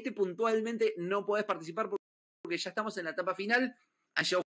este puntualmente no podés participar porque ya estamos en la etapa final. Han llegado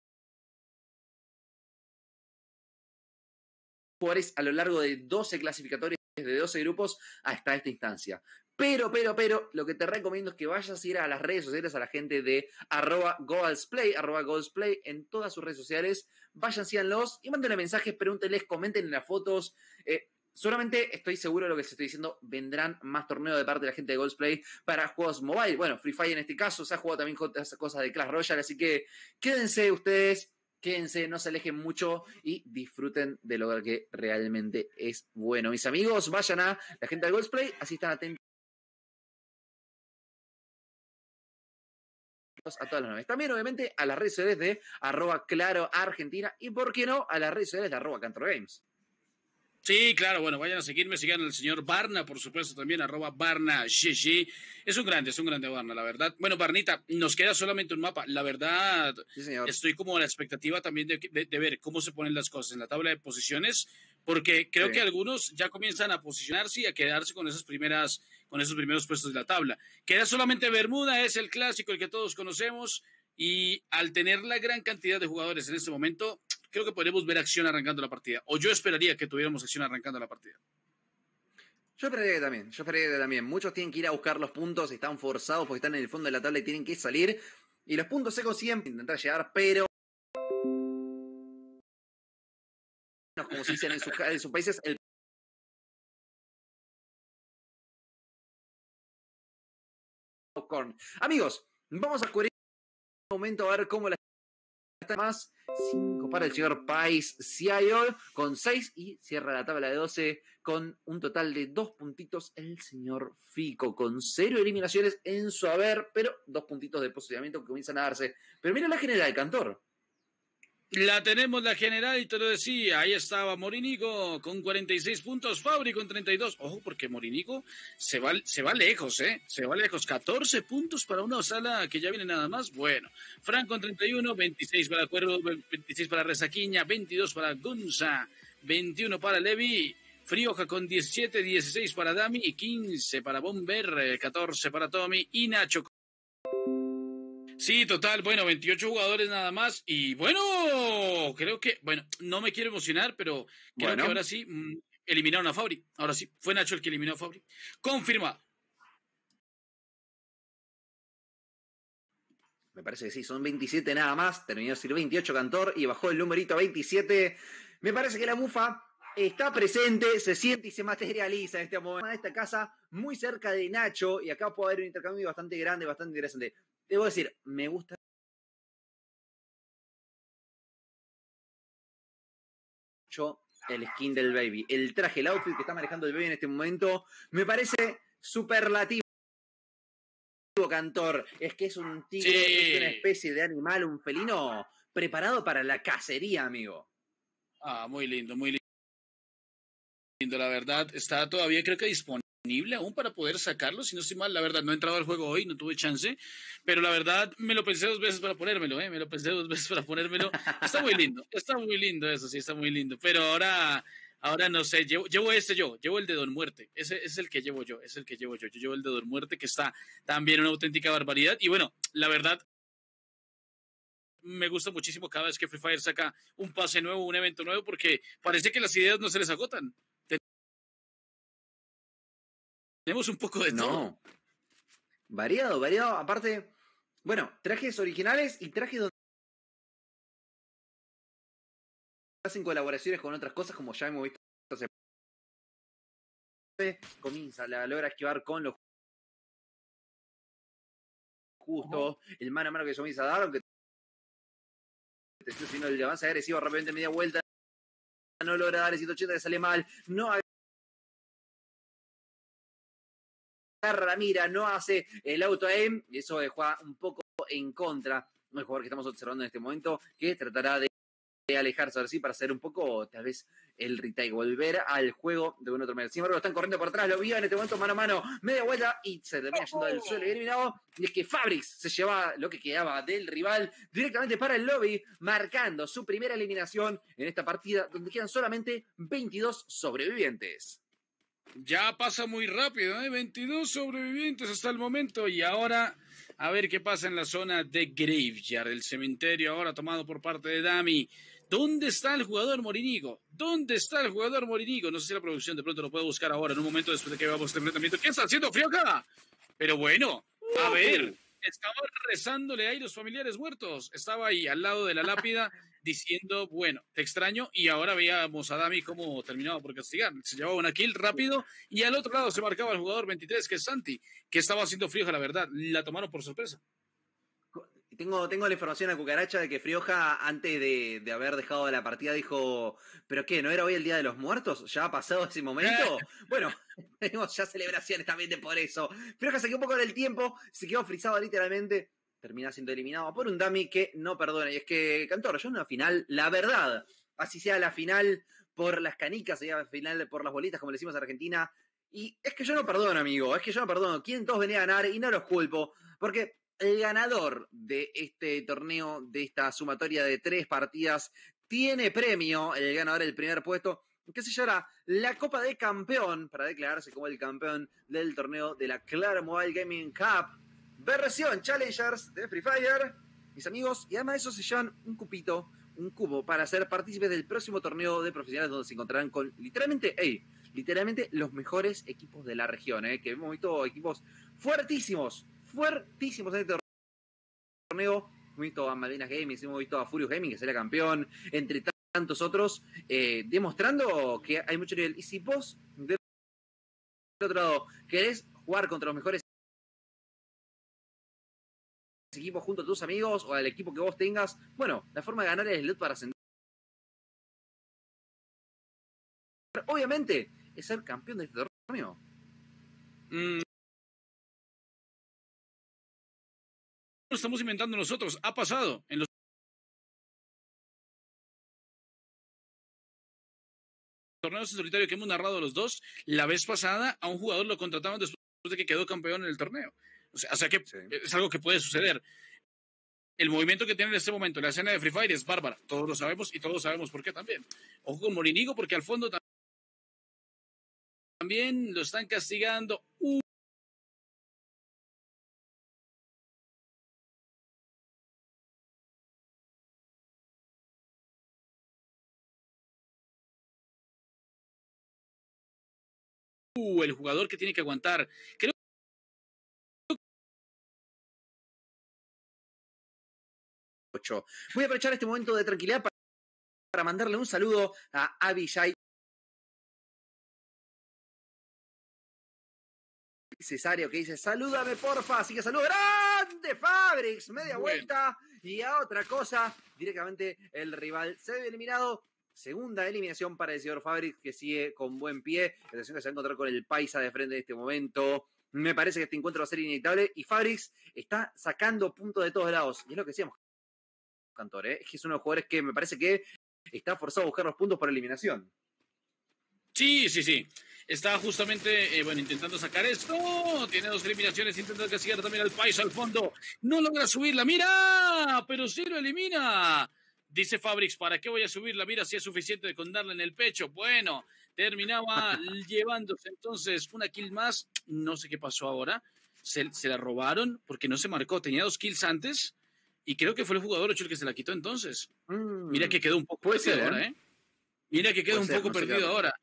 jugadores a lo largo de 12 clasificatorios de 12 grupos hasta esta instancia. Pero, pero, pero, lo que te recomiendo es que vayas a ir a las redes sociales, a la gente de arroba goalsplay, arroba goalsplay, en todas sus redes sociales. Vayan, síganlos y mándenle mensajes, pregúntenles, comenten en las fotos. Eh, Solamente estoy seguro de lo que se estoy diciendo, vendrán más torneos de parte de la gente de Goalsplay para juegos mobile. Bueno, Free Fire en este caso, se ha jugado también cosas de Clash Royale, así que quédense ustedes, quédense, no se alejen mucho y disfruten de lo que realmente es bueno. Mis amigos, vayan a la gente de Goalsplay, así están atentos a todas las novedades. También, obviamente, a las redes sociales de arroba claro argentina y, ¿por qué no?, a las redes sociales de arroba Games. Sí, claro, bueno, vayan a seguirme, sigan al señor Barna, por supuesto, también, arroba Barna GG. Es un grande, es un grande Barna, la verdad. Bueno, Barnita, nos queda solamente un mapa. La verdad, estoy como a la expectativa también de, de, ver cómo se ponen las cosas en la tabla de posiciones, porque creo que algunos ya comienzan a posicionarse y a quedarse con esas primeras, con esos primeros puestos de la tabla. Queda solamente Bermuda, es el clásico, el que todos conocemos, y al tener la gran cantidad de jugadores en este momento, creo que podríamos ver acción arrancando la partida. O yo esperaría que tuviéramos acción arrancando la partida. Yo esperaría que también, yo esperaría que también. Muchos tienen que ir a buscar los puntos, están forzados porque están en el fondo de la tabla y tienen que salir. Y los puntos se consiguen intentar llegar, pero. Como se dicen en sus, países, el Amigos, vamos a cubrir un momento a ver cómo la está más. 5 para el señor Pais Ciayol con 6 y cierra la tabla de 12 con un total de 2 puntitos el señor Fico con 0 eliminaciones en su haber, pero 2 puntitos de posicionamiento que comienzan a darse. Pero mira la general, Cantor. La tenemos la general y te lo decía, ahí estaba Morinico con 46 puntos, Fabri con 32. Ojo, porque Morinico se va, se va lejos, ¿eh? Se va lejos. 14 puntos para una sala que ya viene nada más. Bueno, Frank con 31, 26 para Cuervo, 26 para Resaquiña, 22 para Gunza, 21 para Levi. Frioja con 17, 16 para Dami y 15 para Bomber, 14 para Tommy y Nacho Sí, total, bueno, 28 jugadores nada más. Y bueno, creo que, bueno, no me quiero emocionar, pero creo que ahora sí mm, eliminaron a Fabri. Ahora sí, fue Nacho el que eliminó a Fabri. Confirmado. Me parece que sí, son 27 nada más. Terminó decir 28 Cantor y bajó el numerito a 27. Me parece que la mufa está presente, se siente y se materializa en este momento. En esta casa, muy cerca de Nacho, y acá puede haber un intercambio bastante grande, bastante interesante. Debo decir, me gusta mucho el skin del baby. El traje, el outfit que está manejando el baby en este momento, me parece superlativo. Cantor, es que es un tigre, es una especie de animal, un felino preparado para la cacería, amigo. Ah, muy lindo, muy lindo, la verdad. Está todavía, creo que disponible aún para poder sacarlo, si no estoy mal, la verdad, no he entrado al juego hoy, no tuve chance, pero la verdad me lo pensé dos veces para ponérmelo, ¿eh? me lo pensé dos veces para ponérmelo, está muy lindo, está muy lindo eso, sí, está muy lindo, pero ahora, ahora no sé, llevo, llevo este yo, llevo el de Don Muerte, ese es el que llevo yo, es el que llevo yo, yo llevo el de Don Muerte, que está también una auténtica barbaridad, y bueno, la verdad, me gusta muchísimo cada vez que Free Fire saca un pase nuevo, un evento nuevo, porque parece que las ideas no se les agotan. Tenemos un poco de no. Variado, variado. Aparte, bueno, trajes originales y trajes donde hacen colaboraciones con otras cosas, como ya hemos visto. Comienza, la logra esquivar con los justo, el mano a mano que comienza a dar, aunque el avance agresivo rápidamente media vuelta, no logra dar el 180 que sale mal, no la mira, no hace el auto aim, y eso juega un poco en contra del jugador que estamos observando en este momento, que tratará de alejarse ahora sí para hacer un poco, tal vez, el retail, volver al juego de una otra manera. Sin embargo, están corriendo por atrás, lo vio en este momento mano a mano, media vuelta y se termina yendo del suelo y eliminado. Y es que Fabrics se lleva lo que quedaba del rival directamente para el lobby, marcando su primera eliminación en esta partida, donde quedan solamente 22 sobrevivientes. Ya pasa muy rápido, ¿eh? 22 sobrevivientes hasta el momento y ahora a ver qué pasa en la zona de Graveyard, el cementerio ahora tomado por parte de Dami. ¿Dónde está el jugador Morinigo? ¿Dónde está el jugador Morinigo? No sé si la producción de pronto lo puede buscar ahora, en un momento después de que veamos este enfrentamiento. ¿Qué está haciendo Frioca? Pero bueno, a ver, estaba rezándole ahí los familiares muertos. Estaba ahí al lado de la lápida diciendo, bueno, te extraño. Y ahora veíamos a Dami cómo terminaba por castigar. Se llevaba una kill rápido y al otro lado se marcaba el jugador 23, que es Santi, que estaba haciendo Frioja, la verdad. La tomaron por sorpresa. Tengo, tengo la información a cucaracha de que Frioja, antes de, de, haber dejado la partida, dijo: ¿Pero qué? ¿No era hoy el Día de los Muertos? ¿Ya ha pasado ese momento? bueno, tenemos ya celebraciones también de por eso. Frioja se quedó un poco del tiempo, se quedó frisado literalmente termina siendo eliminado por un dummy que no perdona. Y es que, Cantor, yo en una final, la verdad, así sea la final por las canicas, sea la final por las bolitas, como le decimos a Argentina. Y es que yo no perdono, amigo, es que yo no perdono. Quieren todos venir a ganar y no los culpo, porque el ganador de este torneo, de esta sumatoria de tres partidas, tiene premio, el ganador del primer puesto, que se llama la Copa de Campeón, para declararse como el campeón del torneo de la Claro Mobile Gaming Cup versión Challengers de Free Fire, mis amigos, y además de eso se llevan un cupito, un cubo para ser partícipes del próximo torneo de profesionales donde se encontrarán con literalmente, hey, literalmente los mejores equipos de la región, eh, que hemos visto equipos fuertísimos, fuertísimos en este torneo. Hemos visto a Malvinas Gaming, hemos visto a Furious Gaming, que será campeón, entre tantos otros, eh, demostrando que hay mucho nivel. Y si vos, del otro lado, querés jugar contra los mejores equipo junto a tus amigos o al equipo que vos tengas, bueno, la forma de ganar es el LED para ascender. Obviamente, es ser campeón de este torneo. Mm. Lo estamos inventando nosotros, ha pasado en los torneos en solitario que hemos narrado los dos, la vez pasada a un jugador lo contrataban después de que quedó campeón en el torneo. O sea, que es algo que puede suceder. El movimiento que tiene en este momento la escena de Free Fire es bárbara. Todos lo sabemos y todos sabemos por qué también. Ojo con Morinigo, porque al fondo también lo están castigando. Uh, el jugador que tiene que aguantar. Creo Voy a aprovechar este momento de tranquilidad para, mandarle un saludo a Abishai Cesario que dice, salúdame porfa, así que saludo grande Fabrics, media vuelta. Y a otra cosa, directamente el rival se ve eliminado, segunda eliminación para el señor Fabrics que sigue con buen pie, atención que se va a encontrar con el Paisa de frente en este momento, me parece que este encuentro va a ser inevitable. Y Fabrics está sacando puntos de todos lados, y es lo que decíamos, Cantor, ¿eh? es que es uno de los jugadores que me parece que está forzado a buscar los puntos por eliminación. Sí, sí, sí. Está justamente, eh, bueno, intentando sacar esto. Tiene dos eliminaciones, intenta castigar también al país al fondo. No logra subirla, mira, pero sí lo elimina. Dice Fabrics, ¿para qué voy a subir la mira si es suficiente con darle en el pecho? Bueno, terminaba llevándose entonces una kill más. No sé qué pasó ahora. Se, se, la robaron porque no se marcó. Tenía dos kills antes y creo que fue el jugador 8 el que se la quitó entonces. Mira que quedó un poco perdido ahora, ¿eh? Mira que queda un poco perdido ahora.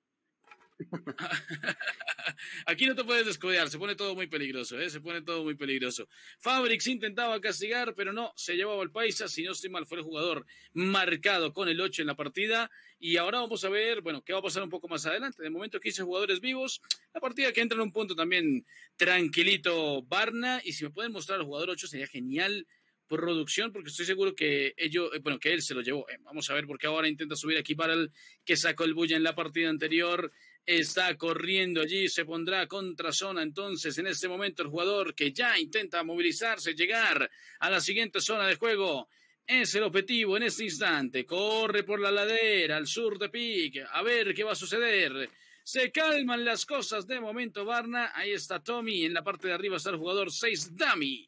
Aquí no te puedes descuidar, se pone todo muy peligroso, ¿eh? se pone todo muy peligroso. Fabrics intentaba castigar, pero no, se llevaba el paisa, si no estoy mal, fue el jugador marcado con el 8 en la partida. Y ahora vamos a ver, bueno, qué va a pasar un poco más adelante. De momento 15 jugadores vivos, la partida que entra en un punto también tranquilito Barna, y si me pueden mostrar al jugador 8 sería genial producción, porque estoy seguro que ellos, eh, bueno, que él se lo llevó. Eh, vamos a ver, porque ahora intenta subir aquí para el que sacó el bulla en la partida anterior. Está corriendo allí, se pondrá contra zona. Entonces, en este momento, el jugador que ya intenta movilizarse, llegar a la siguiente zona de juego. Es el objetivo en este instante. Corre por la ladera al sur de Pique. A ver qué va a suceder. Se calman las cosas de momento, Barna. Ahí está Tommy. En la parte de arriba está el jugador 6, Dami.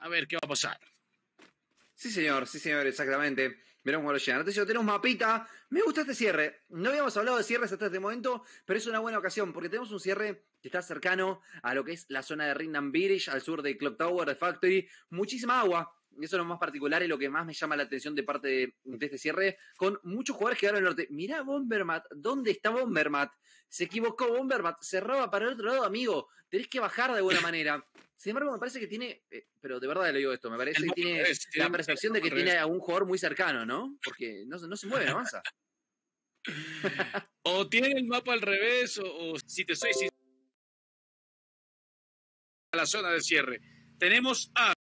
A ver qué va a pasar. Sí, señor, sí, señor, exactamente. Veremos cómo lo llegan. Atención, tenemos mapita. Me gusta este cierre. No habíamos hablado de cierres hasta este momento, pero es una buena ocasión porque tenemos un cierre que está cercano a lo que es la zona de Rinnan Village, al sur de Clock Tower, de Factory. Muchísima agua. Eso es lo más particular y lo que más me llama la atención de parte de, de este cierre, con muchos jugadores que en el norte. Mirá Bombermat, ¿dónde está Bombermat? Se equivocó Bombermat, se roba para el otro lado, amigo. Tenés que bajar de buena manera. Sin embargo, me parece que tiene, eh, pero de verdad le digo esto, me parece que tiene la percepción de que tiene a un jugador muy cercano, ¿no? Porque no, no se mueve, no avanza. o tiene el mapa al revés, o, o si te soy sincero, a la zona de cierre. Tenemos a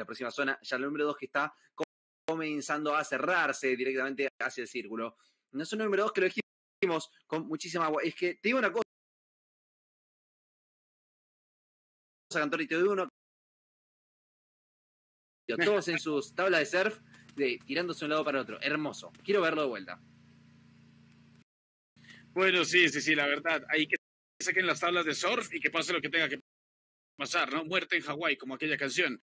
la próxima zona, ya el número 2 que está comenzando a cerrarse directamente hacia el círculo. No es un número 2 que lo dijimos con muchísima agua. Es que te digo una cosa, Cantor, y te digo una todos en sus tablas de surf, tirándose de un lado para otro. Hermoso. Quiero verlo de vuelta. Bueno, sí, sí, sí, la verdad. Hay que saquen las tablas de surf y que pase lo que tenga que pasar, ¿no? Muerte en Hawái, como aquella canción.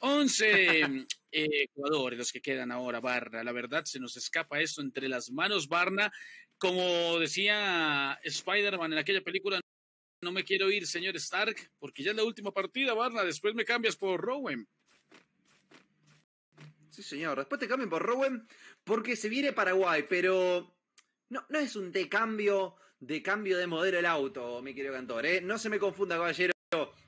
11 eh, jugadores los que quedan ahora, Barna. La verdad, se nos escapa esto entre las manos, Barna. Como decía Spider-Man en aquella película, no me quiero ir, señor Stark, porque ya es la última partida, Barna. Después me cambias por Rowan. Sí, señor. Después te cambian por Rowan porque se viene Paraguay, pero no, no es un de cambio de cambio de modelo del auto, mi querido cantor. ¿eh? No se me confunda, caballero.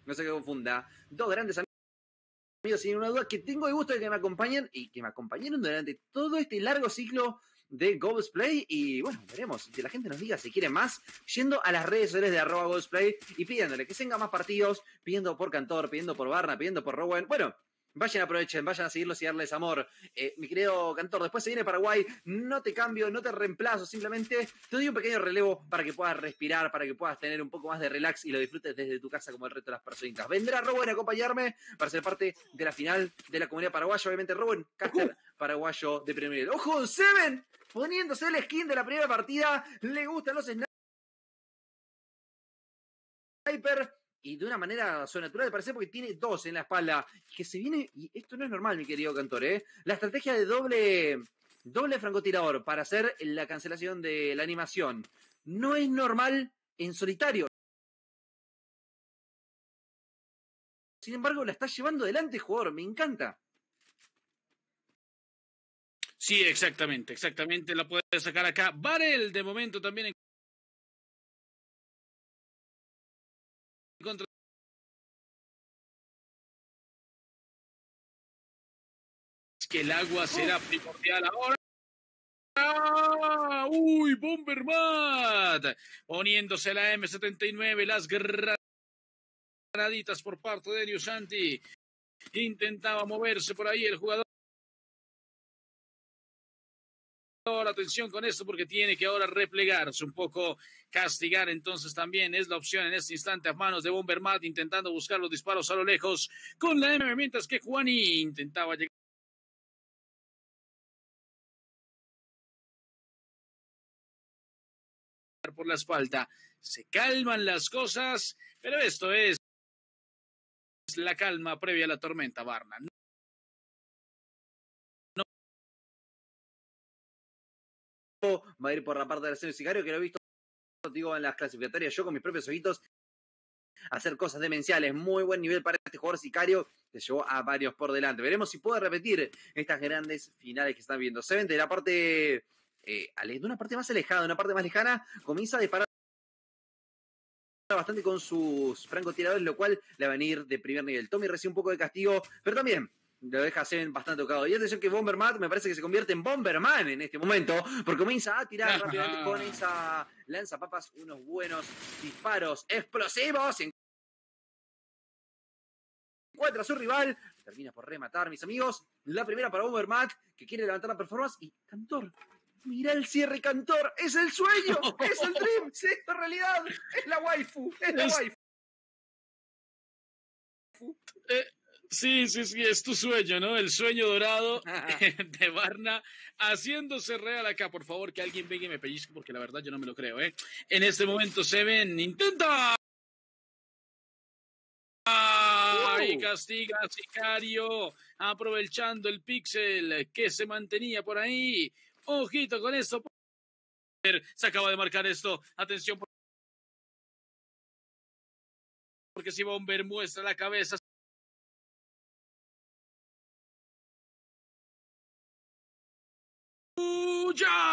No se me confunda. Dos grandes amigos, sin una duda, que tengo el gusto de que me acompañen y que me acompañaron durante todo este largo ciclo de Goals Play y bueno, veremos que la gente nos diga si quiere más, yendo a las redes sociales de arroba y pidiéndole que tenga más partidos, pidiendo por Cantor, pidiendo por Barna, pidiendo por Rowan. Bueno, Vayan, aprovechen, vayan a seguirlos y darles amor. Eh, mi querido Cantor, después se viene Paraguay, no te cambio, no te reemplazo, simplemente te doy un pequeño relevo para que puedas respirar, para que puedas tener un poco más de relax y lo disfrutes desde tu casa como el resto de las personitas. Vendrá Rowan a acompañarme para ser parte de la final de la comunidad paraguaya, obviamente Rowan, caster paraguayo de Premier League. ¡Ojo, Seven! Poniéndose el skin de la primera partida, le gustan los sniper y de una manera sobrenatural parece porque tiene dos en la espalda. Que se viene, y esto no es normal, mi querido cantor, ¿eh? La estrategia de doble, doble francotirador para hacer la cancelación de la animación no es normal en solitario. Sin embargo, la está llevando adelante jugador, me encanta. Sí, exactamente, exactamente. La puede sacar acá. Varel, de momento también en que el agua será primordial ahora. ¡Ah! ¡Uy, Bombermat! Poniéndose la M79, las granaditas por parte de Santi. Intentaba moverse por ahí el jugador. atención con esto porque tiene que ahora replegarse un poco, castigar entonces también es la opción en este instante a manos de Bombermat intentando buscar los disparos a lo lejos con la M mientras que Juani intentaba llegar por la espalda. Se calman las cosas, pero esto es la calma previa a la tormenta, Barna. va a ir por la parte del señor Sicario, que lo he visto digo, en las clasificatorias yo con mis propios ojitos hacer cosas demenciales. Muy buen nivel para este jugador Sicario, que llevó a varios por delante. Veremos si puede repetir estas grandes finales que están viendo. Se ven de la parte, eh, de una parte más alejada, de una parte más lejana, comienza a disparar bastante con sus francotiradores, lo cual le va a venir de primer nivel. Tommy recibe un poco de castigo, pero también lo deja ser bastante tocado. Y atención que Bomberman me parece que se convierte en Bomberman en este momento, porque comienza a tirar rápidamente con esa lanza papas unos buenos disparos explosivos. Encuentra a su rival, termina por rematar, mis amigos. La primera para Bomberman, que quiere levantar la performance. Y Cantor, Mira el cierre cantor, es el sueño, es el dream, es esto realidad, es la waifu, es la Es- waifu. Eh, sí, sí, sí, es tu sueño, ¿no? El sueño dorado de Barna haciéndose real acá. Por favor, que alguien venga y me pellizque, porque la verdad yo no me lo creo, ¿eh? En este momento Seven intenta. ¡Ay! Wow. Castiga a Sicario, aprovechando el pixel que se mantenía por ahí. Ojito con esto. Se acaba de marcar esto. Atención. Porque si Bomber muestra la cabeza, ¡Ya!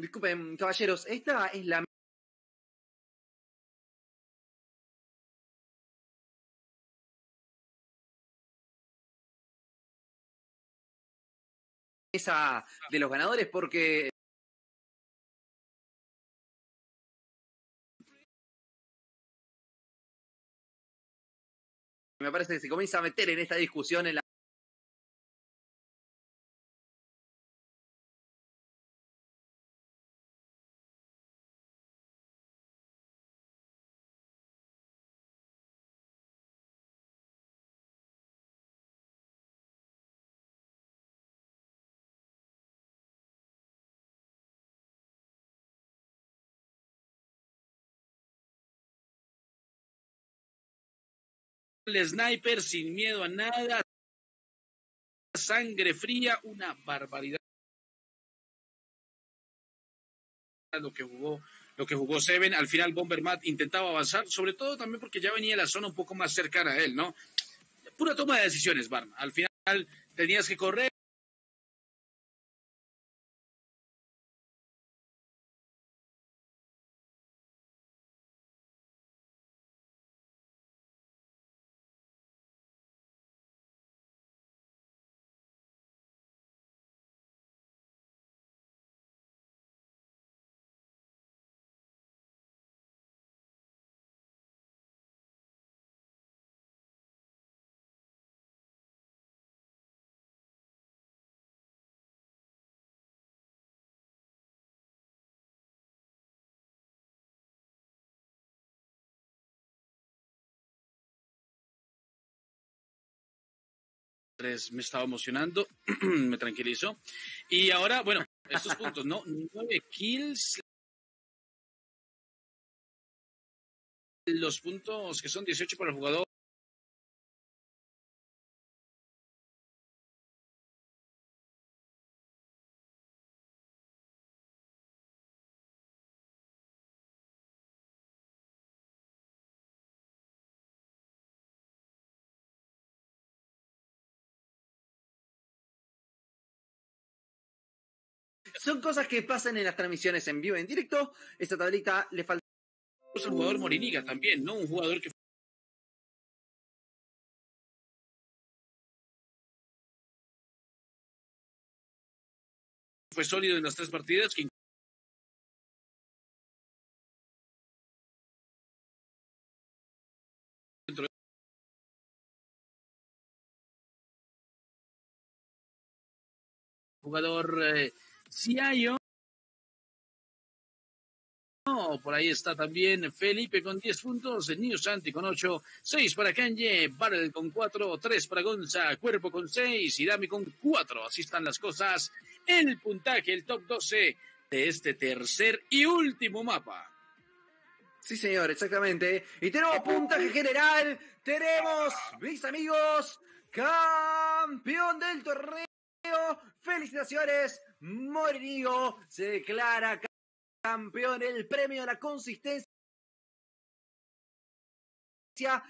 Disculpen, caballeros, esta es la mesa de los ganadores porque me parece que se comienza a meter en esta discusión en la El sniper sin miedo a nada. Sangre fría, una barbaridad. Lo que jugó, lo que jugó Seven. Al final Bombermat intentaba avanzar, sobre todo también porque ya venía la zona un poco más cercana a él, ¿no? Pura toma de decisiones, Barna. Al final tenías que correr. Tres, Me estaba emocionando, me tranquilizó. Y ahora, bueno, estos puntos, ¿no? Nueve kills. Los puntos que son 18 para el jugador. Son cosas que pasan en las transmisiones en vivo en directo. Esta tablita le falta El jugador Moriniga también, ¿no? Un jugador que fue sólido en las tres partidas, que jugador eh, Ciayo. No, por ahí está también Felipe con 10 puntos, Niño Santi con 8, 6 para Kanye, Barrel con 4, 3 para Gonza, Cuerpo con 6 y Dami con 4. Así están las cosas. El puntaje, el top 12 de este tercer y último mapa. Sí, señor, exactamente. Y tenemos puntaje general. Tenemos, mis amigos, campeón del torneo. Felicitaciones, Morinigo se declara campeón. El premio de la consistencia.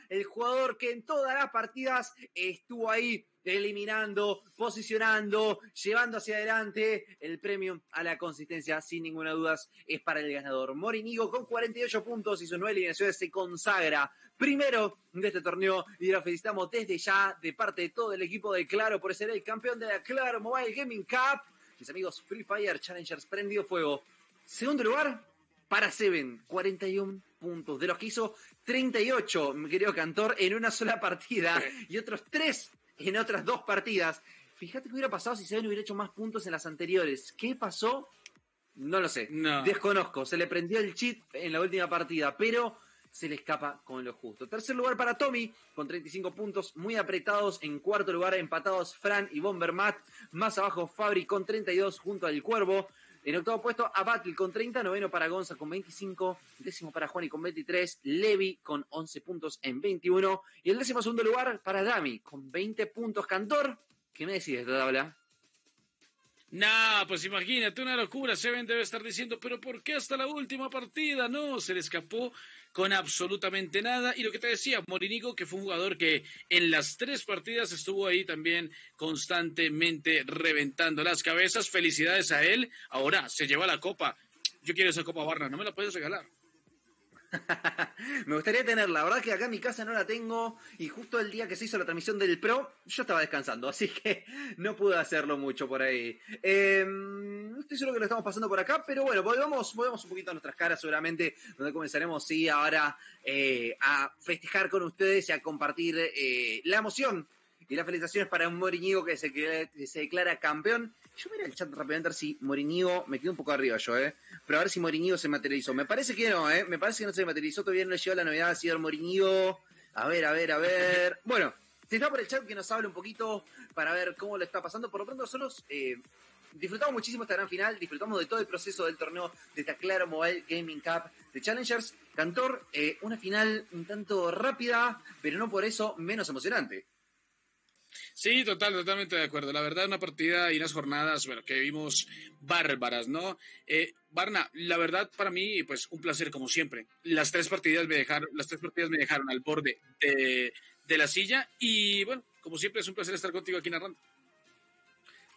El jugador que en todas las partidas estuvo ahí eliminando, posicionando, llevando hacia adelante. El premio a la consistencia, sin ninguna duda, es para el ganador. Morinigo con 48 puntos y sus nueve eliminaciones se consagra primero de este torneo y lo felicitamos desde ya de parte de todo el equipo de Claro por ser el campeón de la Claro Mobile Gaming Cup. Mis amigos Free Fire Challengers prendido fuego. Segundo lugar para Seven, 41 puntos, de los que hizo 38, mi querido Cantor, en una sola partida y otros 3 en otras dos partidas. Fíjate qué hubiera pasado si Seven hubiera hecho más puntos en las anteriores. ¿Qué pasó? No lo sé. No. Desconozco. Se le prendió el cheat en la última partida, pero se le escapa con lo justo. Tercer lugar para Tommy, con 35 puntos, muy apretados. En cuarto lugar, empatados Fran y Bombermat. Más abajo, Fabri con 32 junto al Cuervo. En octavo puesto, a Battle con 30, noveno para Gonza con 25, décimo para Juani con 23, Levi con 11 puntos en 21 y el décimo segundo lugar para Dami con 20 puntos. Cantor, ¿qué me decís de esta tabla? Nah, pues imagínate, una locura. Seven debe estar diciendo, pero ¿por qué hasta la última partida? No, se le escapó con absolutamente nada. Y lo que te decía, Morinigo, que fue un jugador que en las tres partidas estuvo ahí también constantemente reventando las cabezas. Felicidades a él. Ahora se lleva la copa. Yo quiero esa copa Barna, no me la puedes regalar. Me gustaría tenerla. La verdad que acá en mi casa no la tengo. Y justo el día que se hizo la transmisión del Pro, yo estaba descansando. Así que no pude hacerlo mucho por ahí. Eh, estoy seguro que lo estamos pasando por acá. Pero bueno, volvamos, volvamos un poquito a nuestras caras seguramente. Donde comenzaremos, sí, ahora eh, a festejar con ustedes y a compartir eh, la emoción. Y las felicitaciones para un Moriñigo que se declara campeón. Yo mira el chat rápidamente a ver si Moriñigo, me quedo un poco arriba yo, ¿eh? Pero a ver si Moriñigo se materializó. Me parece que no, ¿eh? Me parece que no se materializó, todavía no le llegó la novedad, señor Moriñigo. A ver, a ver, a ver. Bueno, si está por el chat que nos hable un poquito para ver cómo lo está pasando. Por lo pronto nosotros eh, disfrutamos muchísimo esta gran final, disfrutamos de todo el proceso del torneo de esta Claro Mobile Gaming Cup de Challengers. Cantor, eh, una final un tanto rápida, pero no por eso menos emocionante. Sí, total, totalmente de acuerdo. La verdad, una partida y unas jornadas, bueno, que vimos bárbaras, ¿no? Eh, Barna, la verdad, para mí, pues un placer como siempre. Las tres partidas me dejaron, las tres partidas me dejaron al borde de, de la silla y bueno, como siempre es un placer estar contigo aquí narrando.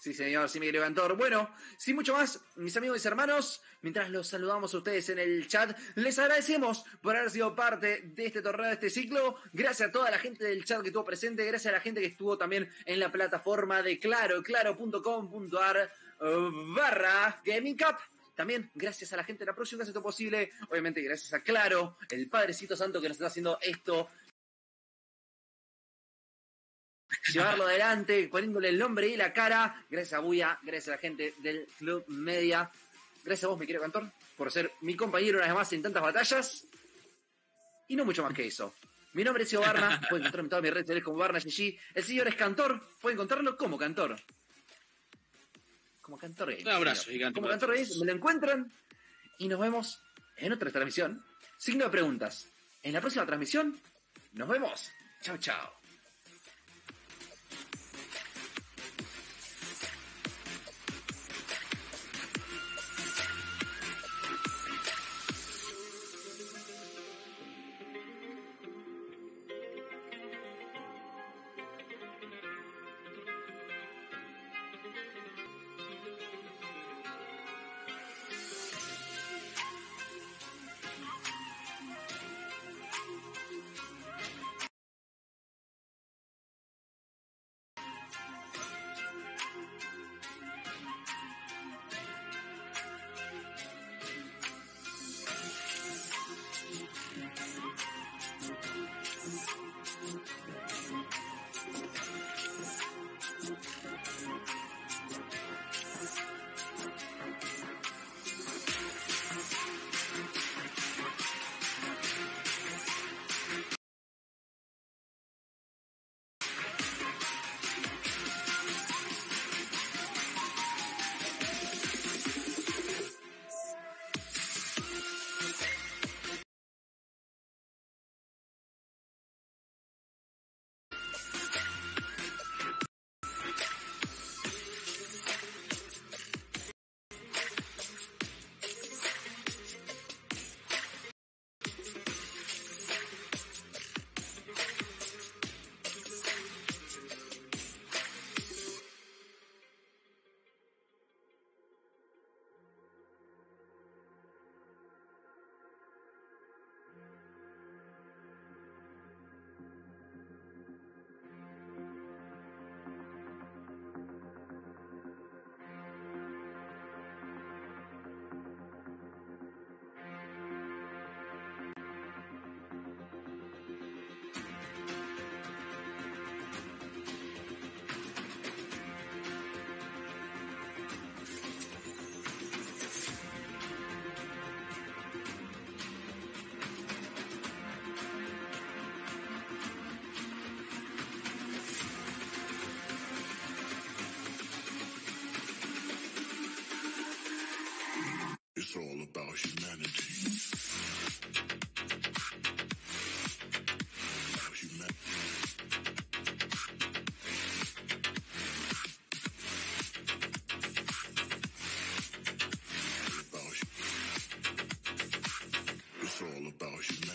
Sí, señor, sí, Miguel Levantor. Bueno, sin mucho más, mis amigos y hermanos, mientras los saludamos a ustedes en el chat, les agradecemos por haber sido parte de este torneo, de este ciclo. Gracias a toda la gente del chat que estuvo presente, gracias a la gente que estuvo también en la plataforma de Claro, claro.com.ar uh, barra Gaming Cup. También gracias a la gente de la próxima que hace esto posible. Obviamente gracias a Claro, el Padrecito Santo que nos está haciendo esto llevarlo adelante, poniéndole el nombre y la cara. Gracias a Buya, gracias a la gente del Club Media. Gracias a vos, mi querido cantor, por ser mi compañero una vez más en tantas batallas. Y no mucho más que eso. Mi nombre es Sio Barna, pueden encontrarme en todas mis redes sociales como Barna GG. El señor es cantor, pueden encontrarlo como cantor. Como cantor Games. Un abrazo gigante Como cantor Games, me lo encuentran. Y nos vemos en otra transmisión. Signo de preguntas. En la próxima transmisión, nos vemos. Chao, chao. parachute